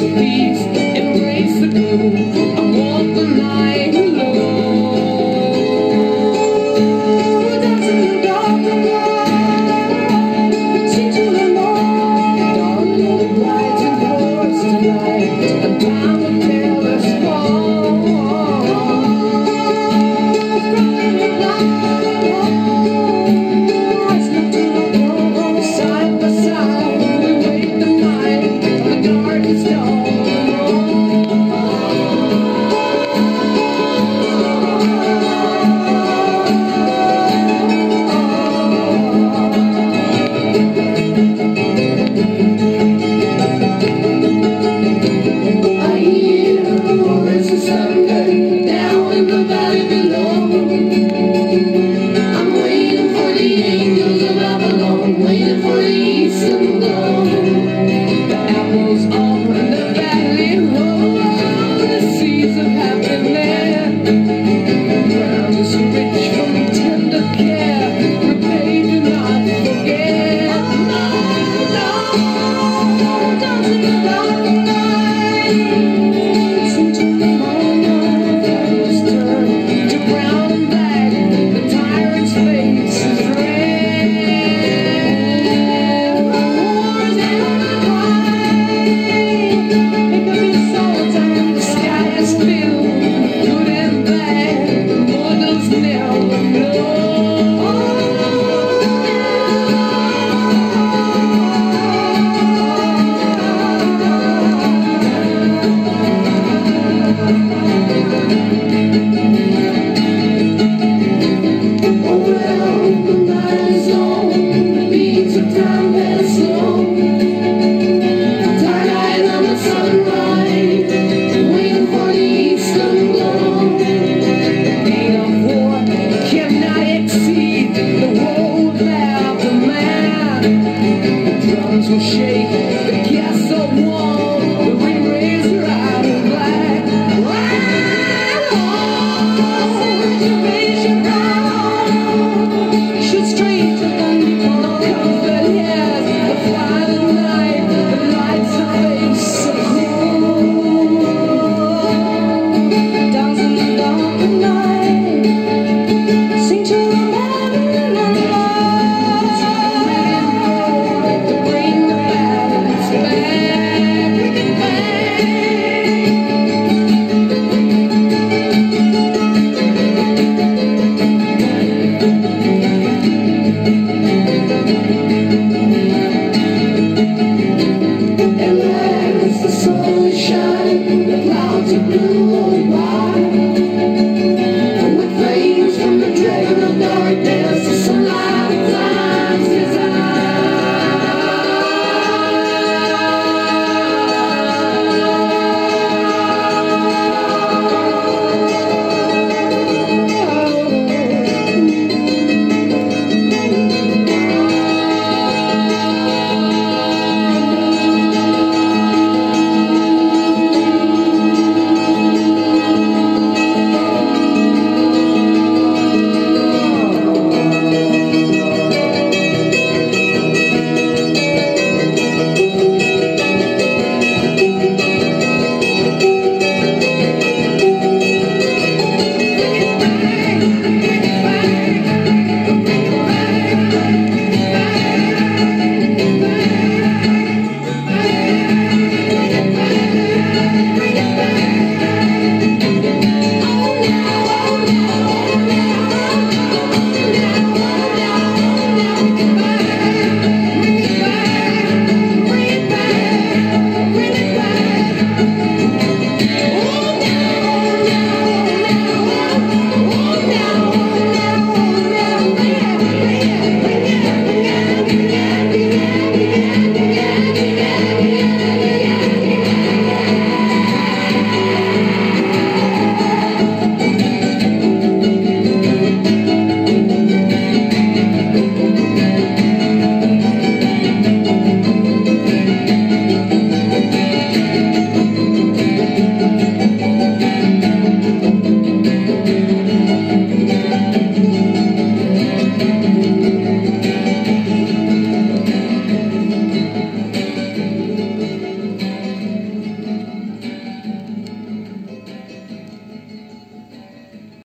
to Jesus.